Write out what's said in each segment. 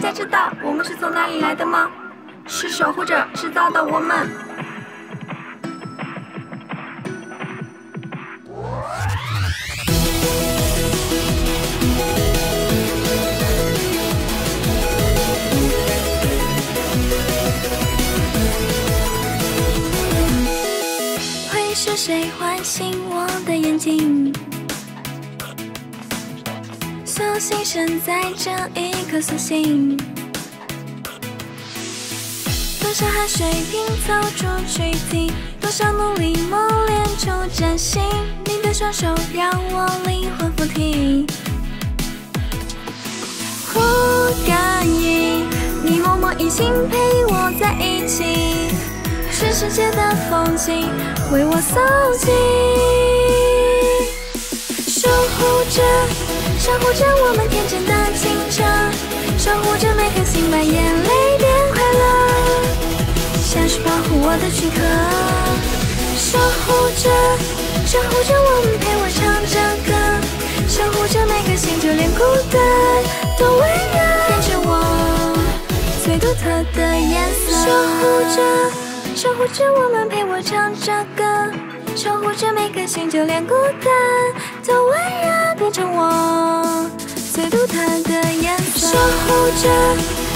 家知道我们是从哪里来的吗？是守护者制造的我们。会是谁唤醒我的眼睛？所幸身在这一颗苏醒。多少汗水拼凑出躯体，多少努力磨练出真心。你的双手让我灵魂附体，我感应你默默一心陪我在一起，全世界的风景为我扫尽，守护着我们天真的清澈，守护着每颗心把眼泪变快乐。像是保护我的躯壳，守护着，守护着我们陪我唱着歌，守护着每颗心，就连孤单都温热，变成我最独特的颜色。守护着，守护着我们陪我唱着歌，守护着每颗心，就连孤单都温热，变成我独特的颜色。守护着，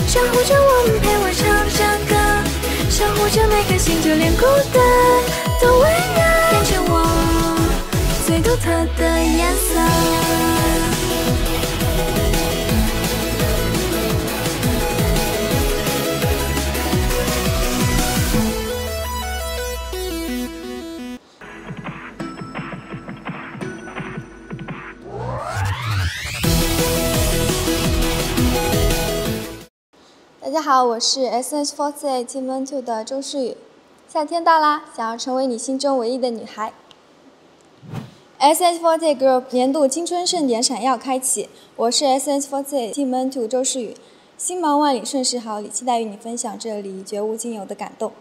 守护着我们陪我唱着歌。守护着每颗心，就连孤单都温柔，变成我最独特的颜色。大家好，我是 SS4Z Team Two 的周诗雨。夏天到啦，想要成为你心中唯一的女孩。SS4Z Group 年度青春盛典闪耀开启，我是 SS4Z Team Two 周诗雨。星芒万里，盛世好礼，期待与你分享这里绝无仅有的感动。